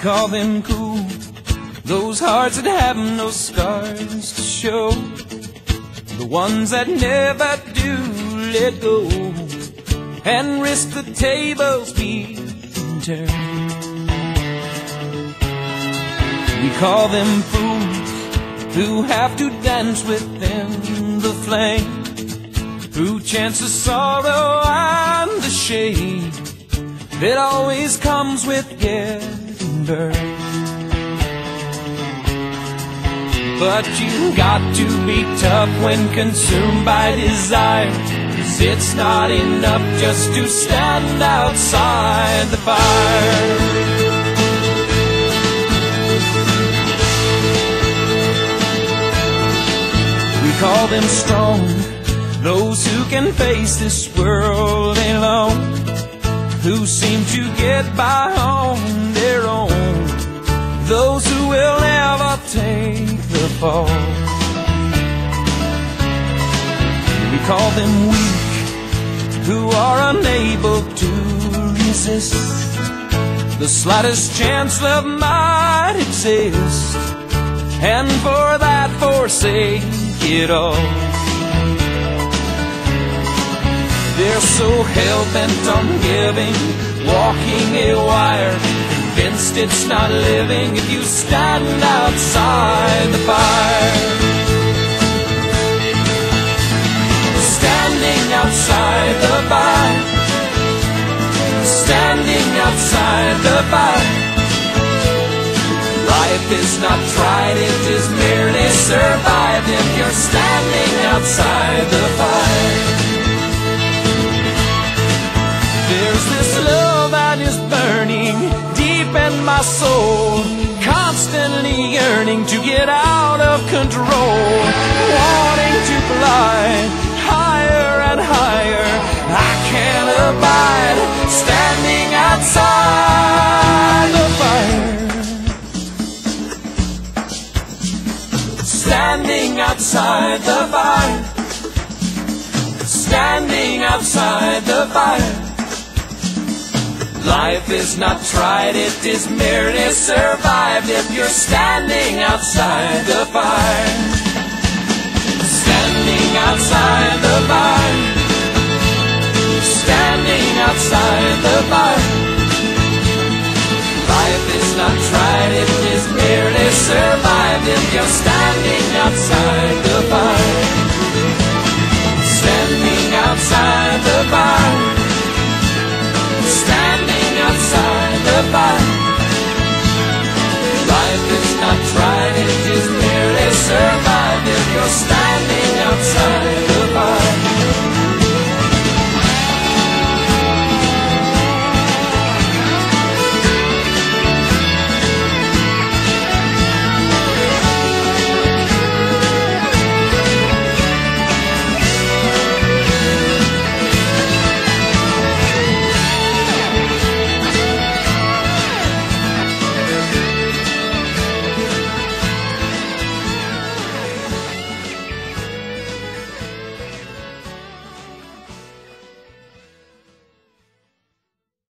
call them cool. Those hearts that have no scars to show. The ones that never do let go and risk the tables being turned. We call them fools who have to dance within the flame through chance of sorrow and the shame that always comes with getting But you got to be tough when consumed by desire. Cause it's not enough just to stand outside the fire. We call them strong, those who can face this world alone, who seem to get by on those who will never take the fall. We call them weak, who are unable to resist the slightest chance love might exist, and for that forsake it all. They're so hell bent on giving, walking a wire, convinced it's not living if you stand outside the fire. Standing outside the fire. Standing outside the fire. Life is not tried, it is merely survived if you're standing outside the fire. My soul, constantly yearning to get out of control, wanting to fly higher and higher. I can't abide standing outside the fire. Standing outside the fire. Standing outside the fire. Life is not tried, it is merely survived if you're standing outside the fire. Standing outside the fire. Standing outside the fire. Life is not tried, it is merely survived if you're standing outside the fire.